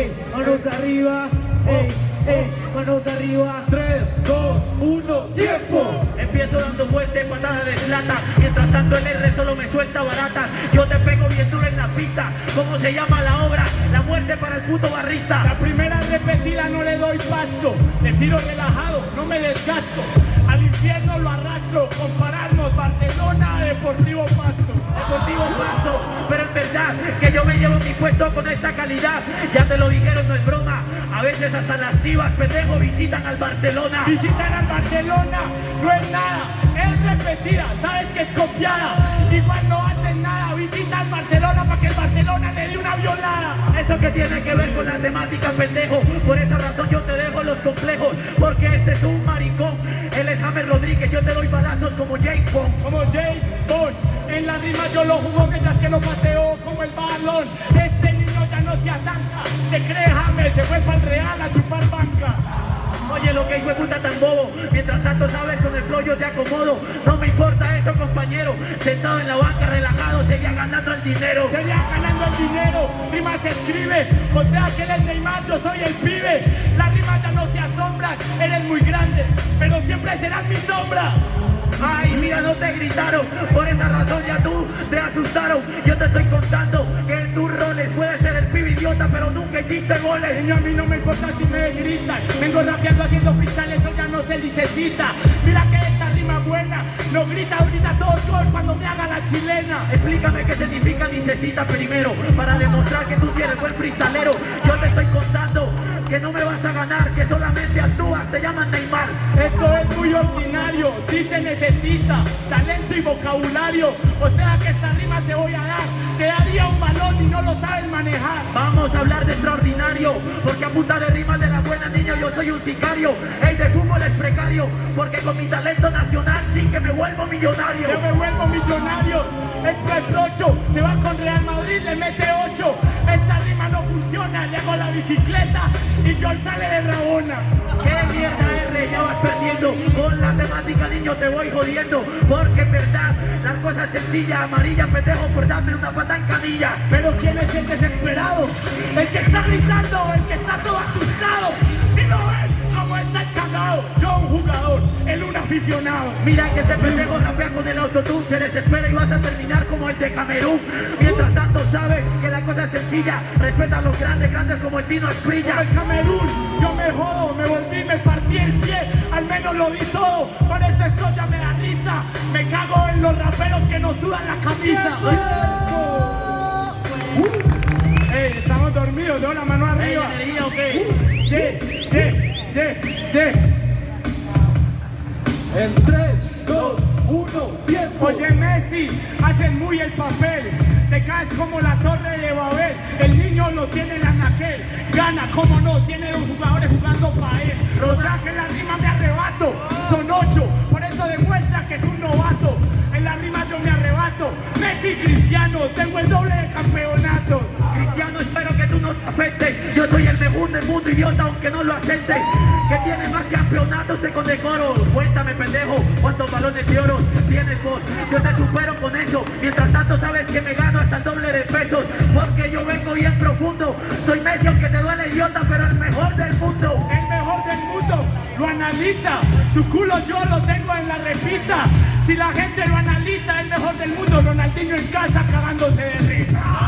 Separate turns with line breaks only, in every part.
ey, manos arriba, ey, ey, manos arriba.
3, 2, 1, tiempo.
Empiezo dando fuerte patada de plata Mientras tanto el R solo me suelta barata Yo te pego bien duro en la pista ¿Cómo se llama la obra? La muerte para el puto barrista
La primera repetida no le doy pasto, le tiro relajado, no me desgasto. Al infierno lo arrastro, compararnos Barcelona, Deportivo Pasto.
Deportivo Pasto Pero es verdad que yo me llevo mi puesto con esta calidad Ya te lo dijeron, no es broma A veces hasta las chivas, pendejo, visitan al Barcelona
Visitan al Barcelona, no es nada, es repetida, sabes que es copiada. Igual no hacen nada, visita al Barcelona para que el Barcelona le dé una violada.
Eso que tiene que ver con la temática, pendejo. Por esa razón yo complejos. Porque este es un maricón. Él es James Rodríguez. Yo te doy balazos como James Bond.
Como James Bond, en la rima yo lo jugo mientras que lo pateo como el balón. Este niño ya no se atanca, se cree James, se fue para el Real a chupar banca.
Oye, lo que hijo de puta tan bobo. Mientras tanto, sabes, con el flow yo te acomodo. No me importa eso, compañero. Sentado en la banca, relajado, seguía ganando el dinero.
Sería ganando el dinero, rima se escribe, o sea que él es Neymar, yo soy el pibe. Ya no se asombran, eres muy grande, pero siempre serás mi sombra.
Ay, mira, no te gritaron. Por esa razón ya tú te asustaron. Yo te estoy contando que en tus roles puedes ser el pibe idiota, pero nunca hiciste goles.
Niño, a mí no me importa si me gritan, vengo rapeando haciendo freestyle, eso ya no se necesita. Mira que esta rima buena, no grita ahorita todos gol cuando me haga la chilena.
Explícame qué significa necesita primero para demostrar que tú sí eres buen freestalero. Yo te estoy contando que no me vas a ganar, que solamente actúas, te llaman Neymar.
Esto es muy ordinario, dice necesita talento y vocabulario. O sea que esta rima te voy a dar, te daría un y no lo sabes manejar.
Vamos a hablar de extraordinario, porque a punta de rimas de la buena niño yo soy un sicario. El de fútbol es precario, porque con mi talento nacional sí que me vuelvo millonario.
Yo me vuelvo millonario, es 8, se va con Real Madrid, le mete 8. Esta rima no funciona, le hago la bicicleta y yo sale de Rabona.
¿Qué mierda R? Ya vas perdiendo Con la temática niño te voy jodiendo Porque en verdad las cosas sencillas Amarilla pendejo por darme una pata en canilla
Pero ¿quién es el desesperado? El que está gritando, el que está todo asustado. Si lo ven, como. Yo un jugador, él un aficionado.
Mira que este pendejo rapea con el autotune Se desespera y vas a terminar como el de Camerún Mientras tanto sabe que la cosa es sencilla Respeta a los grandes, grandes como el Tino
Como
Esprilla
el Camerún, yo me jodo, me volví, me partí el pie, al menos lo di todo, por eso esto ya me da risa, me cago en los raperos que nos sudan la camisa. Oye Messi, haces muy el papel, te caes como la torre de Babel, el niño lo tiene el anaquel, gana, como no, tiene dos jugadores jugando para él, Rodaje en la rima me arrebato, son ocho, por eso demuestra que es un novato, en la rima yo me arrebato, Messi Cristiano, tengo el doble
que. Yo soy el mejor del mundo, idiota, aunque no lo aceptes. Que tiene más campeonatos te condecoro. Cuéntame, pendejo, cuántos balones de oro tienes vos. Yo te supero con eso. Mientras tanto, sabes que me gano hasta el doble de pesos. Porque yo vengo bien profundo. Soy Messi, aunque te duele, idiota, pero el mejor del mundo.
el mejor del mundo lo analiza. Su culo yo lo tengo en la repisa. Si la gente lo analiza, el mejor del mundo, Ronaldinho en casa cagándose de risa.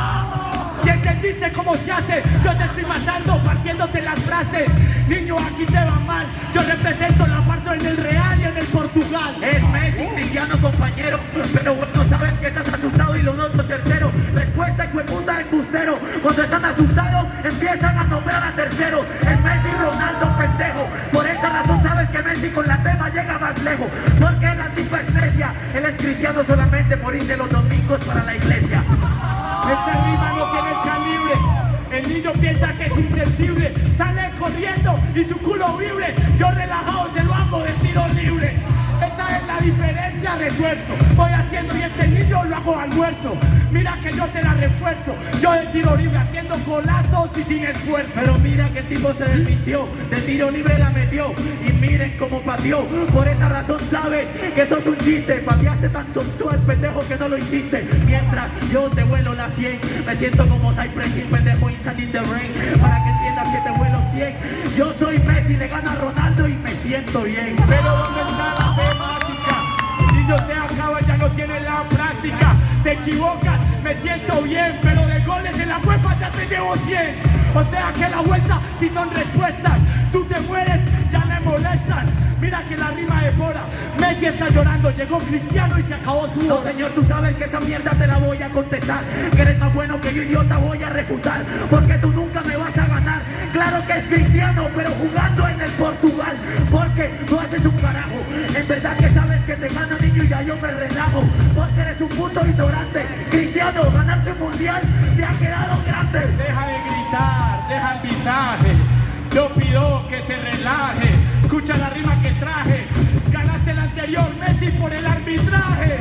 Entendiste cómo se hace, yo te estoy matando, partiéndote las frases. Niño, aquí te va mal. Yo represento la parte en el Real y en el Portugal.
Es Messi, Cristiano, compañero. Pero bueno, sabes que estás asustado y lo noto certero. Respuesta, puta embustero. Cuando están asustados, empiezan a nombrar a terceros. Es Messi, Ronaldo, pendejo. Por esa razón sabes que Messi con la tema llega más lejos. Porque la tipa es necia. Él es cristiano solamente por irse los domingos para la iglesia.
Esta rima El niño piensa que es insensible. Sale corriendo y su culo vibre. Yo relajado se lo hago de tiro libre. Esa es la diferencia, refuerzo. Voy haciendo y este almuerzo. Mira que yo te la refuerzo. Yo de tiro libre haciendo golazos y sin esfuerzo.
Pero mira que el tipo se desmintió, de tiro libre la metió y miren cómo pateó. Por esa razón sabes que sos un chiste, pateaste tan sensual pendejo que no lo hiciste. Mientras yo te vuelo la 100, me siento como Cypress Hill, pendejo inside in the rain. Para que entiendas que te vuelo 100. Yo soy Messi, le gana a Ronaldo y me siento bien.
Pero ¿dónde está la temática? Se acaba, ya no tiene la práctica. Te equivocas, me siento bien, pero de goles en la UEFA ya te llevo 100. O sea que la vuelta si son respuestas. Tú te mueres, ya le molestan. Mira que la rima devora. Messi está llorando, llegó Cristiano y se acabó su
No, señor, tú sabes que esa mierda te la voy a contestar. Que eres más bueno que yo, idiota, voy a refutar. Porque tú nunca me vas a ganar. Claro que es cristiano, pero jugando en el
por el arbitraje.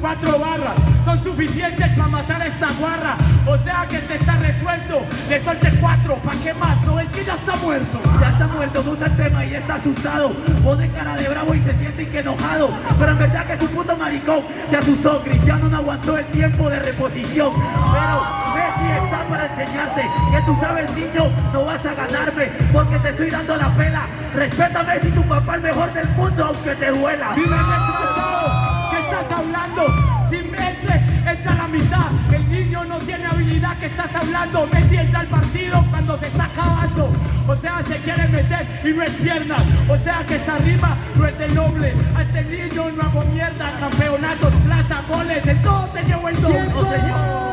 Cuatro barras son suficientes para matar a esta guarra. O sea que te está resuelto. Le solté cuatro, ¿pa' qué más? No es que ya está muerto.
Ya está muerto, no el tema y está asustado. Pone cara de bravo y se siente que enojado. Pero en verdad que es puto maricón. Se asustó, Cristiano no aguantó el tiempo de reposición. Pero Messi está para enseñarte que tú sabes, niño, no vas a ganarme porque te estoy dando la pela. Respeta a Messi, tu papá el mejor del mundo, aunque te duela.
Dime retrasado, ¿qué estás hablando? Me a la mitad. El niño no tiene habilidad, ¿qué estás hablando? Messi entra al partido cuando se está acabando. O sea, se quiere meter y no es pierna. O sea que esta rima no es de noble. A este niño no hago mierda. Campeonatos, plata, goles, en todo te llevo el doble.
No, señor.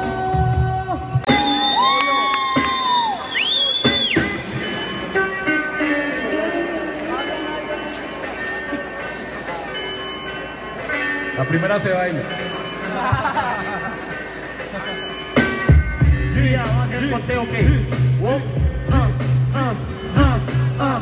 La primera se baila.
El conteo. Ah, ah, ah.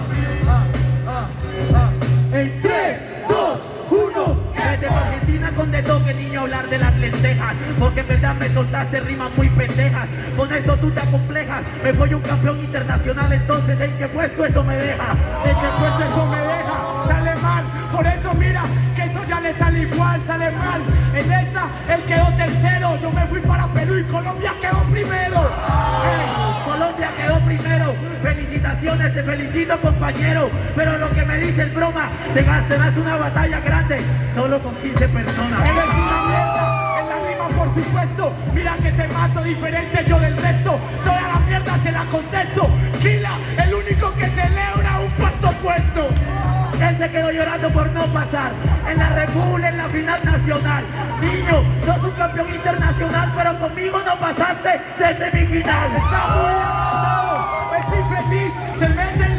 En 3, 2, 1.
Vete pa' Argentina con de toque, niño, hablar de las lentejas Porque en verdad me soltaste rimas muy pendejas Con esto tú te acomplejas Me voy un campeón internacional, entonces ¿en qué puesto eso me deja?
El que suelto eso me deja, sale mal. Por eso mira sale igual, sale mal. En esta él quedó tercero, yo me fui para Perú y Colombia quedó primero.
Hey, Colombia quedó primero Felicitaciones, te felicito compañero Pero lo que me dice es broma Te gastarás una batalla grande Solo con 15 personas
una mierda, en por supuesto. Mira que te mato diferente yo del resto. Toda la mierda se la contesto. Kila, el único que celebra un cuarto puesto.
Él se quedó llorando por no pasar en la Bull, en la final nacional. Niño, sos un campeón internacional, pero conmigo no pasaste de semifinal.
Está muy enamorado, es infeliz, se mete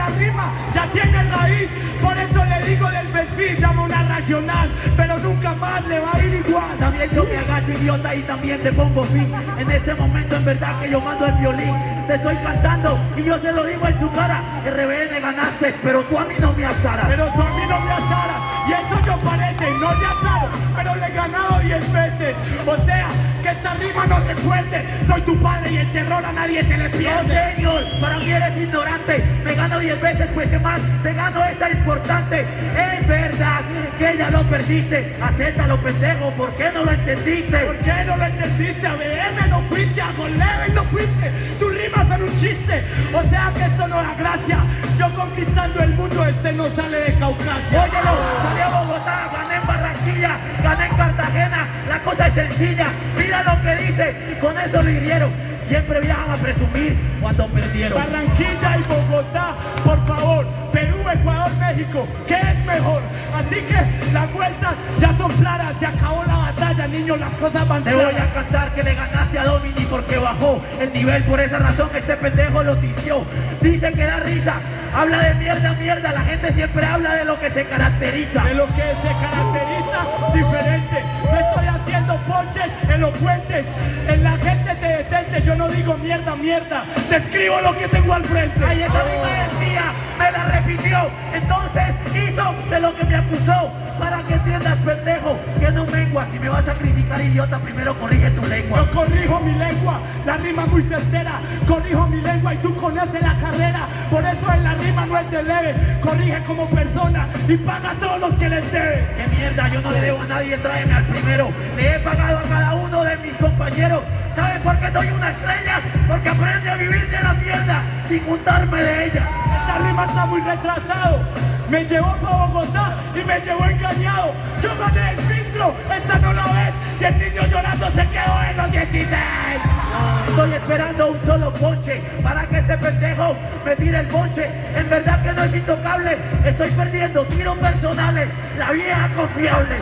ya tiene raíz. Por eso le digo del perfil, llama una racional, pero nunca más le va a ir igual.
También yo me agacho, idiota, y también te pongo fin. En este momento, en verdad, que yo mando el violín. Te estoy cantando y yo se lo digo en su cara. RBN ganaste, pero tú a mí no me asaras.
Pero tú a mí no me asaras, y eso yo parece, no le asaro, pero le he ganado 10 veces. O sea, que esta rima no recuerde, soy tu padre y el terror a nadie se le
No,
pierde.
señor, para mí eres ignorante. Me gano 10 veces, pues que más. Te gano esta importante. Es verdad que ya lo perdiste. Acéptalo, pendejo. ¿Por qué no lo entendiste?
¿Por qué no lo entendiste? A BM no fuiste, a Gol Level no fuiste. Tus rimas son un chiste. O sea que esto no da gracia. Yo conquistando el mundo, este no sale de Caucasia.
Mira lo que dice. Con eso lo hirieron. Siempre viajan a presumir cuando perdieron.
Barranquilla y Bogotá, por favor. Perú, Ecuador, México, ¿qué es mejor? Así que las vueltas ya son claras. Se acabó la batalla, niños, las cosas van
Te voy
claras.
a cantar que le ganaste a Domini porque bajó el nivel. Por esa razón este pendejo lo tinció. Dice que da risa. Habla de mierda, mierda. La gente siempre habla de lo que se caracteriza.
de lo que se caracteriza diferente. No estoy haciendo ponches elocuentes. En la gente te detente, yo no digo mierda, mierda. Te escribo lo que tengo al frente.
Mía, me la repitió. Entonces hizo de lo que me acusó. Para que entiendas, pendejo, que no mengua. Si me vas a criticar, idiota, primero corrige tu lengua.
Yo corrijo mi lengua, la rima muy certera. Corrijo mi lengua y tú conoces la carrera. Por eso en la rima no es de leve. Corrige como persona y paga a todos los que les debe.
¡Qué mierda! Yo no le debo a nadie, tráeme al primero. Le he pagado a cada uno de mis compañeros. ¿Saben por qué soy una estrella? Porque aprende a vivir de la mierda. sin untarme de ella.
Esta rima está muy retrasado. Me llevó para Bogotá y me llevó engañado. Yo gané el filtro, esta no la ves. Y el niño llorando se quedó en los 16.
Estoy esperando un solo ponche para que este pendejo me tire el ponche. En verdad que no es intocable. Estoy perdiendo tiros personales. La vieja confiable.